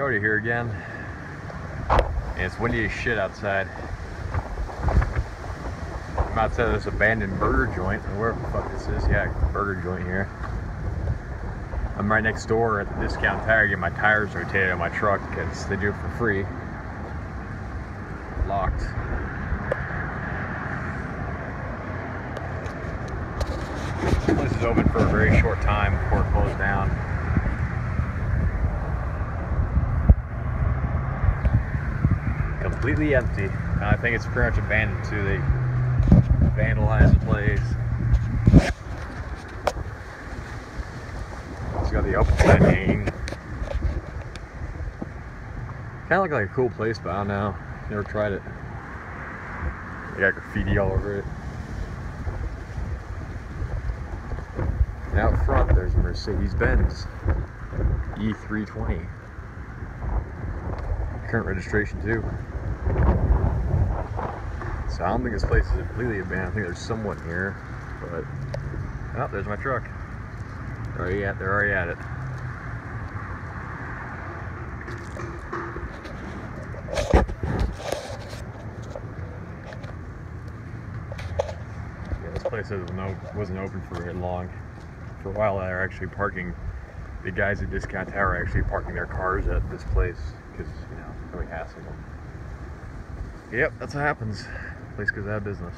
Cody here again. And it's windy as shit outside. I'm outside of this abandoned burger joint, or wherever the fuck this is. Yeah, burger joint here. I'm right next door at the discount tire getting my tires rotated on my truck because they do it for free. Locked. This is open for a very short time before Completely empty. And I think it's pretty much abandoned too. They vandalized the place. It's got the open hanging. Kind of like a cool place, but I don't know. Never tried it. They got graffiti all over it. And out front, there's Mercedes-Benz E320. Current registration too. So I don't think this place is completely abandoned. I think there's someone here, but oh, there's my truck. They're already at. They're already at it. Yeah, this place wasn't open for very long. For a while, they were actually parking. The guys at Discount Tire are actually parking their cars at this place because you know nobody has them. Yep, that's what happens. Goes out of business.